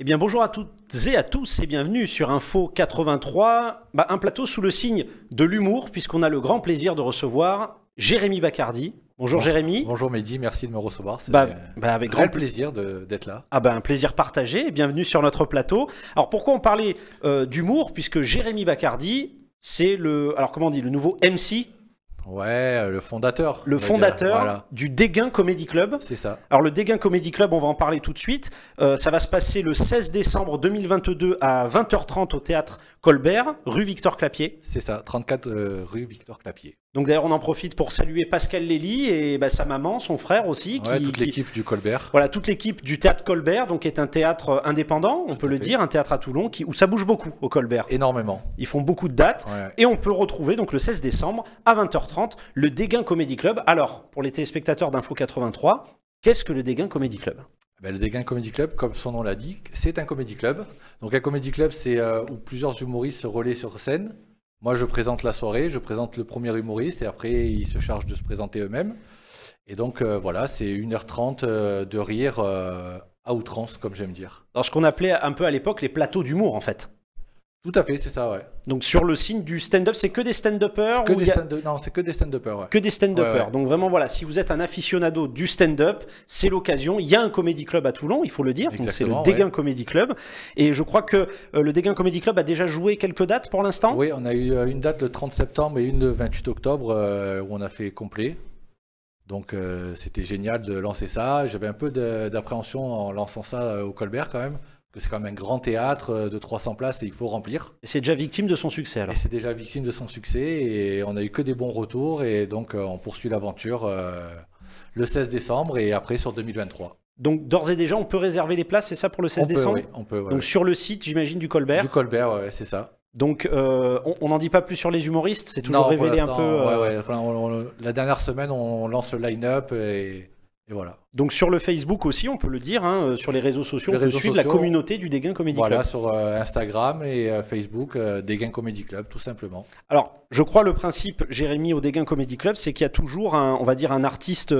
Eh bien bonjour à toutes et à tous et bienvenue sur Info 83, bah, un plateau sous le signe de l'humour puisqu'on a le grand plaisir de recevoir Jérémy Bacardi. Bonjour, Jérémy. Bonjour Mehdi, merci de me recevoir. C'est bah, bah, avec grand plaisir d'être là. Ah ben un plaisir partagé. Bienvenue sur notre plateau. Alors pourquoi on parlait euh, d'humour puisque Jérémy Bacardi, c'est le alors comment on dit le nouveau MC Ouais, euh, le fondateur. Le fondateur du Dégain Comedy Club. C'est ça. Alors le Dégain Comedy Club, on va en parler tout de suite. Euh, ça va se passer le 16 décembre 2022 à 20h30 au théâtre Colbert, rue Victor Clapier. C'est ça, 34 euh, rue Victor Clapier. Donc d'ailleurs, on en profite pour saluer Pascal Lély et bah, sa maman, son frère aussi. Ouais, toute l'équipe du Colbert. Voilà, toute l'équipe du théâtre Colbert, donc qui est un théâtre indépendant, on peut le dire, un théâtre à Toulon, qui, où ça bouge beaucoup au Colbert. Énormément. Ils font beaucoup de dates. Et on peut retrouver donc le 16 décembre à 20h30 le Dégain Comedy Club. Alors, pour les téléspectateurs d'Info 83, qu'est-ce que le Dégain Comedy Club? Ben, le Dégain Comedy Club, comme son nom l'indique, c'est un comédie club. Donc un comédie club, c'est euh, où plusieurs humoristes se relaient sur scène moi, je présente la soirée, je présente le premier humoriste et après, ils se chargent de se présenter eux-mêmes. Et donc, euh, voilà, c'est 1h30 euh, de rire euh, à outrance, comme j'aime dire. Dans ce qu'on appelait un peu à l'époque les plateaux d'humour, en fait. Tout à fait, c'est ça, ouais. Donc sur le signe du stand-up, c'est que des stand-uppers Non, c'est que des stand-uppers, ouais. Que des stand-uppers. Donc vraiment, voilà, si vous êtes un aficionado du stand-up, c'est l'occasion. Il y a un comédie club à Toulon, il faut le dire. Donc c'est le Dégain Comedy Club. Et je crois que euh, le Dégain Comedy Club a déjà joué quelques dates pour l'instant. Oui, on a eu euh, une date le 30 septembre et une le 28 octobre euh, où on a fait complet. Donc c'était génial de lancer ça. J'avais un peu d'appréhension en lançant ça au Colbert quand même que c'est quand même un grand théâtre euh, de 300 places et il faut remplir. Et c'est déjà victime de son succès alors c'est déjà victime de son succès et on a eu que des bons retours et donc euh, on poursuit l'aventure euh, le 16 décembre et après sur 2023. Donc d'ores et déjà on peut réserver les places, c'est ça pour le 16 décembre oui, on peut. donc sur le site j'imagine du Colbert Du Colbert, ouais, c'est ça. Donc, on n'en dit pas plus sur les humoristes, c'est toujours révélé un peu. Ouais, ouais. la dernière semaine, on lance le line-up et, voilà. Donc sur le Facebook aussi, on peut le dire, hein, euh, sur les réseaux sociaux, on peut suivre la communauté du Dégain Comedy Club. Voilà, sur euh, Instagram et euh, Facebook, Dégain Comedy Club, tout simplement. Alors, je crois le principe, Jérémy, au Dégain Comedy Club, c'est qu'il y a toujours, un, on va dire, un artiste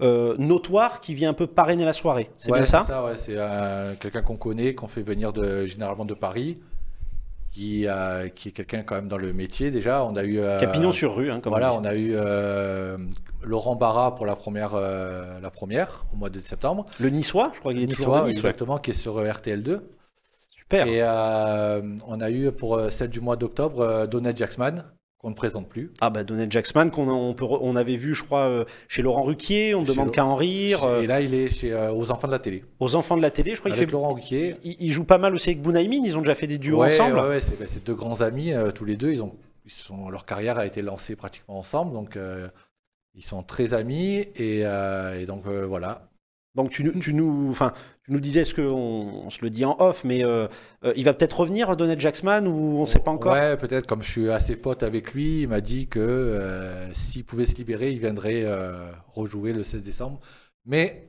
notoire qui vient un peu parrainer la soirée. C'est bien ça C'est ça, ouais. C'est quelqu'un qu'on connaît, qu'on fait venir de, généralement de Paris qui, qui est quelqu'un quand même dans le métier déjà. On a eu Capignon sur rue, hein, comme voilà, on, a eu Laurent Barra pour la première, la première au mois de septembre. Le Niçois, je crois qu'il est Niçois, exactement, qui est sur RTL2. Super. Et on a eu pour celle du mois d'octobre Donald Jacksman qu'on ne présente plus. Ah bah Donald Jacksman qu'on on, on avait vu je crois chez Laurent Ruquier, on ne demande qu'à en rire. Et là il est chez, aux enfants de la télé. Aux enfants de la télé, je crois qu'il fait Laurent Ruquier. Il, joue pas mal aussi avec Bounaïmin, ils ont déjà fait des duos ensemble. Ouais, ouais bah, c'est deux grands amis tous les deux, ils ont ils sont, leur carrière a été lancée pratiquement ensemble donc ils sont très amis et, et donc voilà. Donc tu, tu nous, enfin, tu nous disais ce qu'on on se le dit en off, mais euh, euh, il va peut-être revenir, Donald Jacksman, ou on ne sait pas encore? Ouais, peut-être. Comme je suis assez pote avec lui, il m'a dit que euh, s'il pouvait se libérer, il viendrait rejouer le 16 décembre. Mais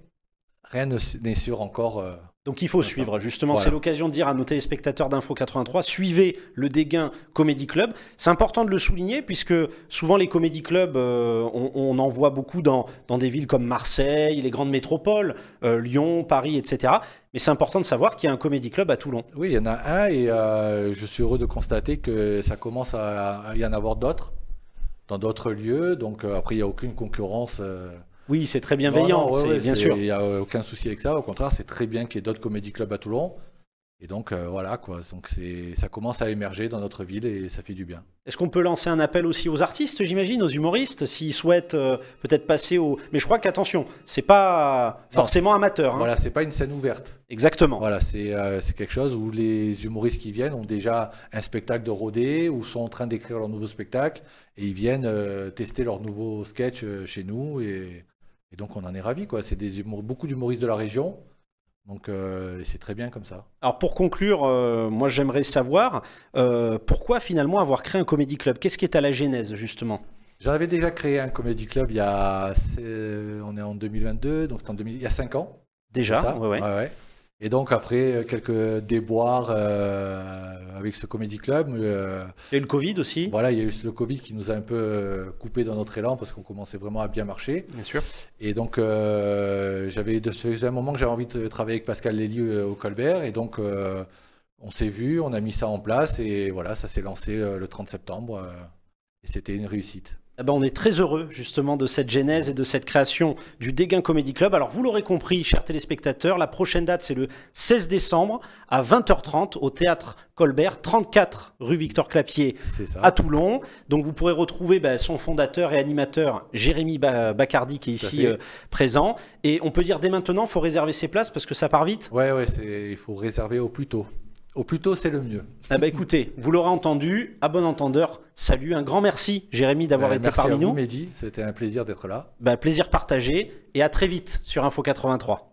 rien n'est sûr encore donc il faut suivre, justement, c'est l'occasion de dire à nos téléspectateurs d'Info 83, suivez le Dégain Comedy Club. C'est important de le souligner puisque souvent les comédie clubs, euh, on, en voit beaucoup dans, dans, des villes comme Marseille, les grandes métropoles, euh, Lyon, Paris, etc. Mais c'est important de savoir qu'il y a un comédie club à Toulon. Oui, il y en a un et euh, je suis heureux de constater que ça commence à, y en avoir d'autres dans d'autres lieux. Donc après, il n'y a aucune concurrence. Oui, c'est très bienveillant, bien sûr. Il n'y a aucun souci avec ça. Au contraire, c'est très bien qu'il y ait d'autres comédie clubs à Toulon. Et donc euh, voilà quoi, donc ça commence à émerger dans notre ville et ça fait du bien. Est-ce qu'on peut lancer un appel aussi aux artistes, j'imagine, aux humoristes, s'ils souhaitent euh, peut-être passer au. Mais je crois qu'attention, c'est pas forcément amateur. Hein. Voilà, c'est pas une scène ouverte. Exactement. Voilà, euh, c'est quelque chose où les humoristes qui viennent ont déjà un spectacle de rodé ou sont en train d'écrire leur nouveau spectacle et ils viennent tester leur nouveau sketch chez nous et et donc on en est ravis, quoi. C'est des beaucoup d'humoristes de la région. Donc euh, c'est très bien comme ça. Alors pour conclure, euh, moi j'aimerais savoir euh, pourquoi finalement avoir créé un comédie club? Qu'est-ce qui est à la genèse justement? J'avais déjà créé un comédie club il y a, on est en 2022, donc c'est en il y a 5 ans. Déjà, ouais, ouais. Et donc après euh, quelques déboires euh, avec ce comédie club. Euh, il y a eu le Covid aussi. Voilà, il y a eu le Covid qui nous a un peu coupé dans notre élan parce qu'on commençait vraiment à bien marcher. Bien sûr. Et donc j'avais faisait un moment que j'avais envie de travailler avec Pascal Lély au Colbert et donc on s'est vu, on a mis ça en place et voilà, ça s'est lancé le 30 septembre et c'était une réussite. Eh ben, on est très heureux justement de cette genèse et de cette création du Dégain Comedy Club. Alors vous l'aurez compris, chers téléspectateurs, la prochaine date c'est le 16 décembre à 20h30 au théâtre Colbert, 34 rue Victor Clapier à Toulon. Donc vous pourrez retrouver ben, son fondateur et animateur Jérémy Bacardi qui est ici euh, présent. Et on peut dire dès maintenant, il faut réserver ses places parce que ça part vite. Ouais, ouais, il faut réserver au plus tôt. Au plus tôt, c'est le mieux. Ah bah écoutez, vous l'aurez entendu, à bon entendeur, salut, un grand merci Jérémy d'avoir bah, été parmi à vous, Mehdi, c'était un plaisir d'être là. Bah, plaisir partagé et à très vite sur Info 83.